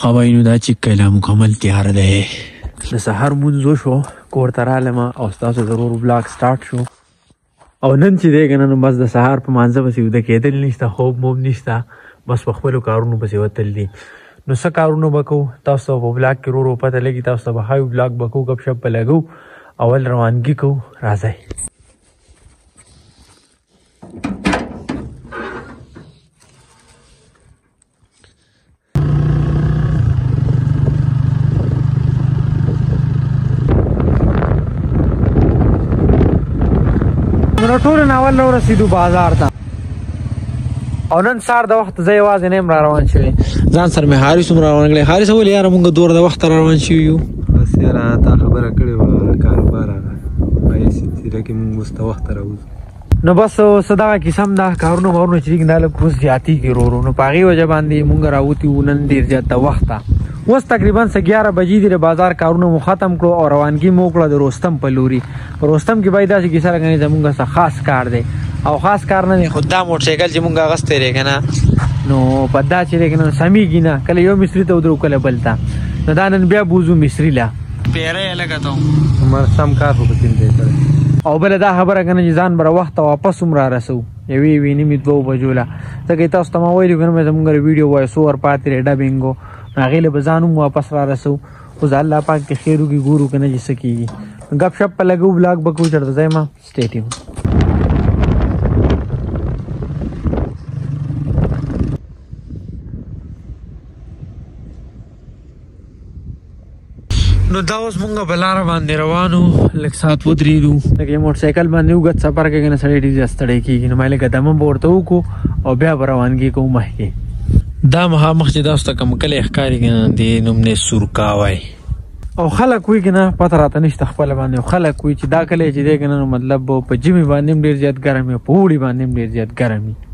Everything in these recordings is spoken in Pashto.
ښه وای نو دا چې کله مکمل تیار دی د سحر مونځ وشو کور ته رالم او ستاسو د ورور بلاګ سټارټ شو او نن چې دی که نه نو بس د سهار په مانځه پسې وده کېدل نشته خوب موب نشته بس په خپلو کارونو پسې وتل دي نو څه کارونه به کوو تاسو ته په بلاګ کې ورو پته لګي تاسو ته به ښایو بلاګ به کوو ګپ شپ به لګو اول روانګي کوو راځئ ټول ناول نو رسیدو بازار ته او نن سار د وخت زې واز نه مر روان شوی ځان سر مې حارث مر روان کړي حارث ولې یار مونږ دور د وخت روان شو یو بس یار تا خبره کړې و کاروبار هغه پیسې چې لکه مونږ مست وخت راوځو نو بس صداغه کیسه هم دا کارونه مورونه چې لږ نه لږ اوس زیاتېږي ورو ورو نو په هغې وجه باندې مونږ راوتي وو نن ډېر زیات د وخته اوس تقریبا څه ګیاره بجې دي د بازار کارونه مو ختم کړو او روانګي مو وکړه د روستم په لوري روستم کې باید داسې کیسه لګنې زمونږ څه خاص کار دی او خاص کار نه دی خو دا موټرسایکل چې مونږ غستې دی که نه نو په دا چې دی که نه سمیږي نه کله یو مصري ته ودرو کله بل ته نو دا نن بیا بوزو مصري له پیره یې لګا ته مر سم کار خو پکې دی کړی او بل دا خبره کنه چې ځان بر وخت واپس عمر رسو یوی ویني می دوه بجولا ته تاسو ته ما ویل کنه زمونږ ویډیو وای سو ور پاتې ډبینګو هغه له بزانو واپس را رسو خو ځه الله پاک کې خیر وکړي ګورو کنه چې څه کیږي غب شپ په لګو بلاګ بکو چرته ځای ما سټی ټیون نو دا اوس مونږ په لار باندې روانو لک سات ودرېدو دغه موټر سایکل باندې وګت سفر کې نه سړی ډیر ستړی کیږي نو مالک دمه ورته وکړو او بیا روانګي کوم مخ کې دا مها مخ چې دا ست کم کله ښکاری کنه دی نوم نه سورکا وای او خلک وی کنه پته راته نشته خپل باندې خلک وی چې دا کله چې دی کنه مطلب په جمی باندې ډیر زیات ګرمي په وړي باندې ډیر زیات ګرمي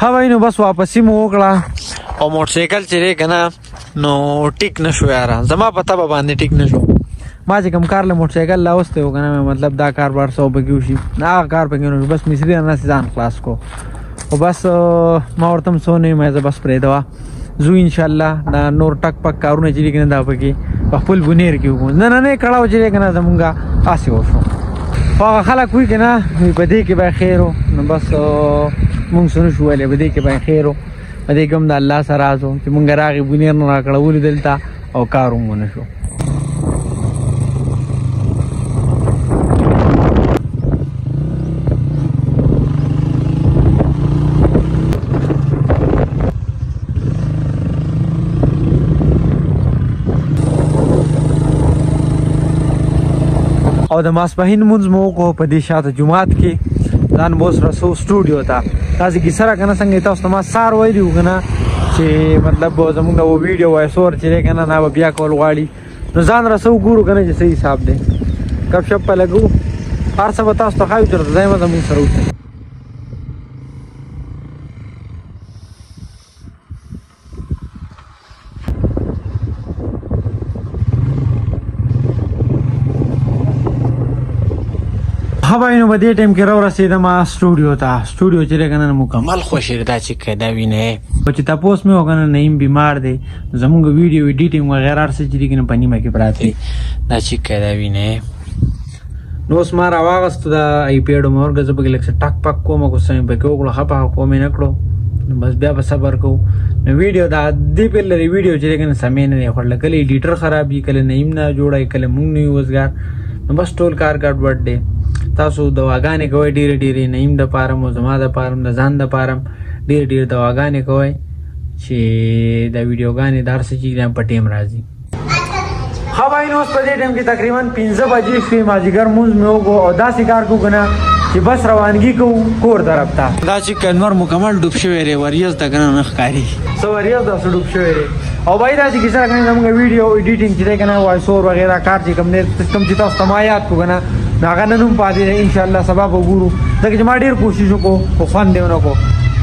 هواي نو بس واپسی مو وکړه او موټر سایکل چیرې کنه نو ټیک نشو یار زما پته به باندې ټیک نشو ما چې کوم کار له موټر سایکل لا اوسته و کنه مطلب دا کار بار سو بګي وشي دا کار پکې نو بس مصری نه ځان خلاص کو او بس ما ورته سو نه مې بس پرې دوا زو ان شاء الله دا نور ټک پک کارونه چې لګنه دا پکې په خپل بنیر کې وګورم نه نه نه کړهو چې لګنه زمونږه آسی وشو هغه خلک وی کنه په دې کې به خیر نو بس مونږ سره شو ولې په دې کې به خیر په دې کوم د الله سره ازو چې مونږ راغي بنیر نه راکړو دلته او کار هم ونه شو او د ماسپهین مونږ مو کو په دې شاته جمعات کې ځان بوس رسو سټوډیو ته تاسو کې سره کنه څنګه تاسو ما سار وایو کنه چې مطلب زمونږ نو ویډیو وایس اور چې کنه نه بیا کول غواړي نو ځان رسو ګورو کنه چې صحیح حساب دی کب شپ په لګو هر څه به تاسو ته خایو تر ځای ما زمونږ سره اوسئ هواینو په دې ټیم کې را ورسېدم سټوډیو ته سټوډیو چې لګنه مکمل خوشې دا چې کدا وینه خو چې تاسو مې وګنه نیم بیمار دی زموږ ویډیو ایډیټینګ وغیرہ څه چې دي کنه پنیمه کې پراته دا چې کدا وینه نو اوس ما راواغست دا آیپیډ مې ورګه زه پکې لږ څه ټک پک کوم کوم څه مې پکې وکړو ښه پهه کوم یې نه کړو نو بس بیا به صبر کوو نو ویډیو دا دې پرې لري ویډیو چې دی که نه سمې نه دی خوړله کله ایډیټر خراب وي کله نعیم نه جوړوي کله موږ نه یو وزګار نو بس ټول کار ګډوډ دی تاسو دواګانې کوئ ډېرې ډېرې نعیم دپاره مو زما دپاره هم د ځان دپاره هم ډېرې ډېرې دواګانې کوئ چې دا ویډیوګانې د هر څه چې په ټیم راځي خبرین اوس په دې ټیم کې تقریبا 15 بجې شوې مازیګر مونږ مې وګو او داسې کار کو کنه چې بس روانګي کو کور طرف ته دا چې کنور مکمل ډوب شوی ری وریز د کنه نه ښکاری سو وریز د سړو ډوب شوی ری او بای دا چې کیسه کنه زموږ ویډیو ایډیټینګ چې کنه وایس اور وغیرہ کار چې کوم نه سیستم چې تاسو تمایات کو کنه هغه نن هم پاتې ان شاء الله سبا به ګورو دا چې ما ډیر کوشش وکړو خو خوان دیونه کو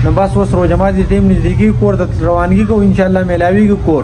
نو بس اوس روزه ما دې ټیم نزدیکی کور د روانګي کو ان شاء الله ملاویږي کور